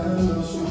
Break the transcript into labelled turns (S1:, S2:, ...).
S1: anos